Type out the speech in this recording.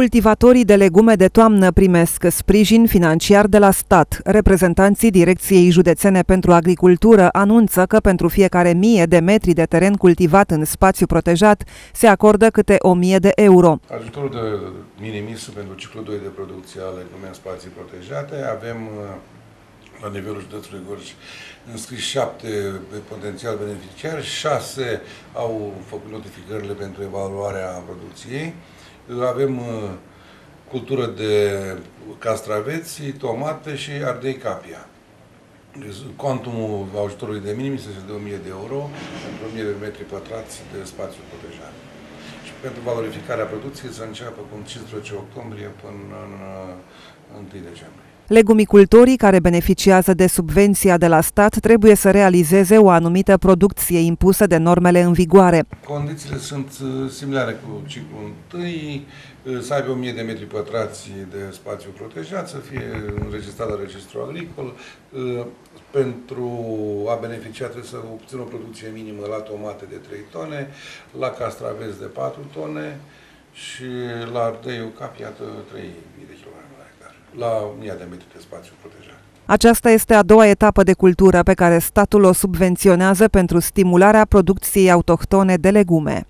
Cultivatorii de legume de toamnă primesc sprijin financiar de la stat. Reprezentanții Direcției Județene pentru Agricultură anunță că pentru fiecare mie de metri de teren cultivat în spațiu protejat se acordă câte o mie de euro. Ajutorul de minimis pentru ciclul 2 de producție ale legume în spații protejate avem la nivelul județului Gorj înscris șapte potențial beneficiari, șase au făcut notificările pentru evaluarea producției. Avem uh, cultură de castraveți, tomate și ardei capia. Deci, Contumul ajutorului de minim este de 1000 de euro pentru 1000 de metri pătrați de spațiu protejat. Și pentru valorificarea producției să înceapă cu 15 octombrie până în 1 uh, decembrie. Legumicultorii care beneficiază de subvenția de la stat trebuie să realizeze o anumită producție impusă de normele în vigoare. Condițiile sunt uh, similare cu ciclul întâi, uh, să aibă 1000 de metri pătrați de spațiu protejat, să fie înregistrat la registru agricol. Uh, pentru a beneficia trebuie să obțină o producție minimă la tomate de 3 tone, la castraveți de 4 tone și la ardeiul cap, iată, 3 de kg la 1000 de metri de spațiu protejat. Aceasta este a doua etapă de cultură pe care statul o subvenționează pentru stimularea producției autohtone de legume.